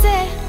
Say.